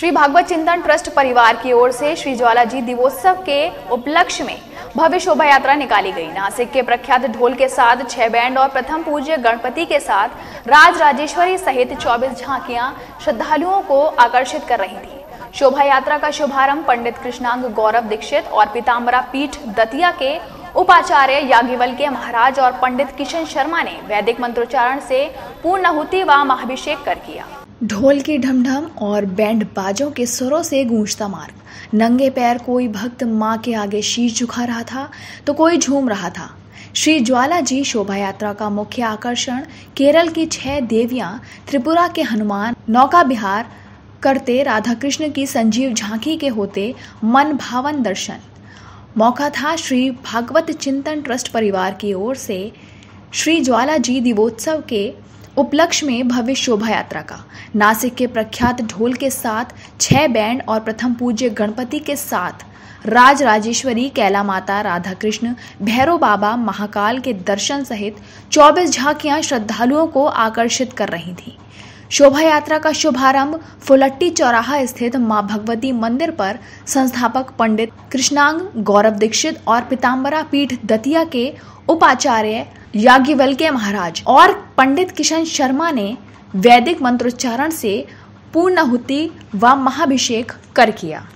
श्री भागवत चिंतन ट्रस्ट परिवार की ओर से श्री ज्वाला जी दिवोत्सव के उपलक्ष्य में भव्य शोभा यात्रा निकाली गई। नासिक के प्रख्यात ढोल के साथ छह बैंड और प्रथम पूज्य गणपति के साथ राज राजेश्वरी सहित 24 झांकियाँ श्रद्धालुओं को आकर्षित कर रही थी। शोभा यात्रा का शुभारंभ पंडित कृष्णांग गौरव दीक्षित और पीताम्बरा पीठ दतिया के उपाचार्य याज्ञवल के महाराज और पंडित किशन शर्मा ने वैदिक मंत्रोच्चारण से पूर्णाहुति व महाभिषेक कर किया। ढोल की ढमढम और बैंड बाजों के सुरों से गूंजता मार्ग। नंगे पैर कोई भक्त माँ के आगे शीश झुका रहा था तो कोई झूम रहा था। श्री ज्वाला जी शोभा यात्रा का मुख्य आकर्षण केरल की छह देवियाँ, त्रिपुरा के हनुमान, नौका बिहार करते राधा कृष्ण की संजीव झांकी के होते मन भावन दर्शन। मौका था श्री भागवत चिंतन ट्रस्ट परिवार की ओर से। श्री ज्वाला जी दिवोत्सव के उपलक्ष्य में भव्य शोभा यात्रा का। नासिक के प्रख्यात ढोल के साथ, छह बैंड और प्रथम पूज्य गणपति के साथ राज राजेश्वरी कैला माता राधा कृष्ण भैरव बाबा, महाकाल के दर्शन सहित 24 झांकियाँ श्रद्धालुओं को आकर्षित कर रही थीं। शोभा यात्रा का शुभारंभ फुलट्टी चौराहा स्थित माँ भगवती मंदिर पर संस्थापक पंडित कृष्णांग गौरव दीक्षित और पिताम्बरा पीठ दतिया के उपाचार्य याज्ञवल्के महाराज और पंडित किशन शर्मा ने वैदिक मंत्रोच्चारण से पूर्णाहुति व महाभिषेक कर किया।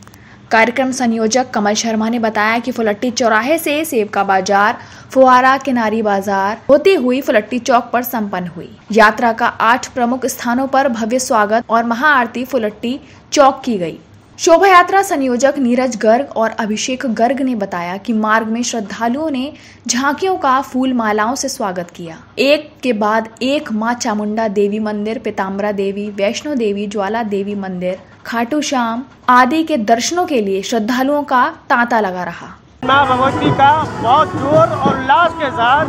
कार्यक्रम संयोजक कमल शर्मा ने बताया कि फुलट्टी चौराहे से सेब का बाज़ार फुआरा किनारी बाज़ार होती हुई फुलट्टी चौक पर संपन्न हुई। यात्रा का आठ प्रमुख स्थानों पर भव्य स्वागत और महाआरती फुलट्टी चौक की गई। शोभा यात्रा संयोजक नीरज गर्ग और अभिषेक गर्ग ने बताया कि मार्ग में श्रद्धालुओं ने झांकियों का फूल मालाओं से स्वागत किया। एक के बाद एक माँ चामुंडा देवी मंदिर, पिताम्बरा देवी, वैष्णो देवी, ज्वाला देवी मंदिर खाटू श्याम आदि के दर्शनों के लिए श्रद्धालुओं का तांता लगा रहा। माँ भगवती का बहुत ज़ोर और उल्लास के साथ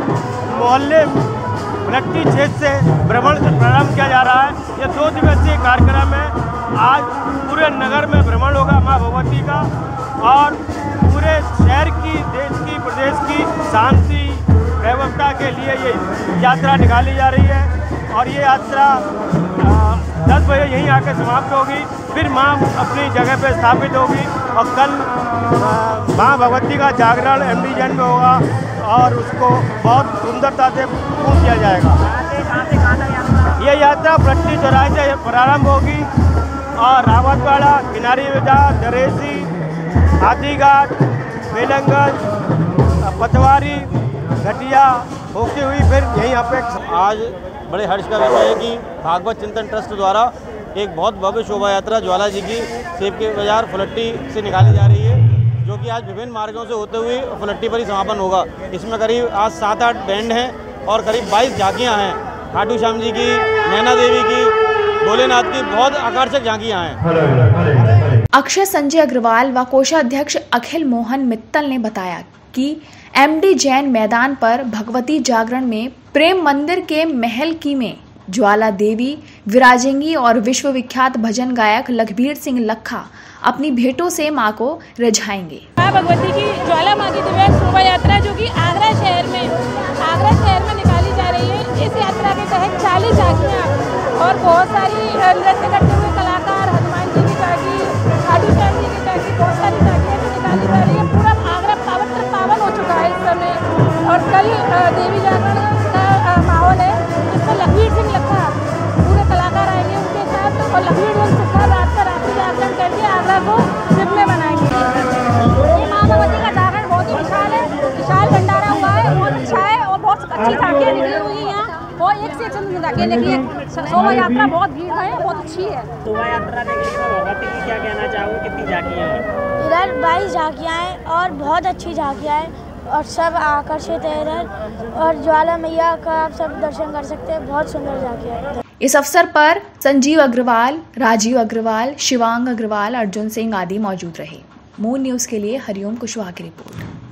मोहल्ले क्षेत्र से भ्रमण प्रारंभ किया जा रहा है। यह दो दिवसीय कार्यक्रम है। आज पूरे नगर में भ्रमण होगा माँ भगवती का और पूरे शहर की, देश की, प्रदेश की शांति व्यवस्था के लिए ये यात्रा निकाली जा रही है। और ये यात्रा दस बजे यहीं आकर समाप्त होगी, फिर माँ अपनी जगह पर स्थापित होगी और कल माँ भगवती का जागरण एम डी जैन में होगा और उसको बहुत सुंदरता से पूर्ण किया जाएगा। ये यात्रा प्रति चौराहे से प्रारंभ होगी और रावतवाड़ा किनारी बाज़ार दरेसी, हाथीघाट मेलंगंज पतवारी, घटिया होती हुई फिर यहीं यहाँ पे आज बड़े हर्ष का विषय है कि भागवत चिंतन ट्रस्ट द्वारा एक बहुत भव्य शोभा यात्रा ज्वाला जी की सेब के बाज़ार फुलट्टी से निकाली जा रही है जो कि आज विभिन्न मार्गों से होते हुए फुलट्टी पर ही समापन होगा। इसमें करीब आज सात आठ बैंड हैं और करीब बाईस झांकियाँ हैं। खाटू श्याम जी की नैना देवी की भोलेनाथ की बहुत आकर्षक झांकियाँ हैं। अक्षय संजय अग्रवाल व कोषाध्यक्ष अखिल मोहन मित्तल ने बताया कि एमडी जैन मैदान पर भगवती जागरण में प्रेम मंदिर के महल की में ज्वाला देवी विराजेंगी और विश्व विख्यात भजन गायक लखबीर सिंह लखा अपनी भेंटों से माँ को रिझाएँगे। माँ भगवती की ज्वाला माँ की दिव्य शोभा यात्रा जो कि आगरा शहर में, आगरा शहर में निकाली जा रही है। इस यात्रा के तहत चालीस झांकियाँ और बहुत सारी नृत्य करते हुए और लखवीर सिंह लखा रात का रात्रि जागरण करके आगरा को शिव में बनाएँगे। ये माँ भगवती का जागरण बहुत ही विशाल है। विशाल भंडारा हुआ है बहुत अच्छा है और बहुत अच्छी झांकियाँ निकली हुई है यहाँ। वो एक से एक झांकियाँ निकली शोभा यात्रा बहुत भीड़ है बहुत अच्छी है। शोभा यात्रा क्या कहना चाहूँगी? कितनी झांकियाँ हैं? इधर बाईस झांकियाँ हैं और बहुत अच्छी झांकियाँ हैं और सब आकर्षित है इधर। और ज्वाला मैया का आप सब दर्शन कर सकते हैं। बहुत सुंदर झांकियाँ है। इस अवसर पर संजीव अग्रवाल, राजीव अग्रवाल, शिवांग अग्रवाल, अर्जुन सिंह आदि मौजूद रहे। मून न्यूज़ के लिए हरिओम कुशवाहा की रिपोर्ट।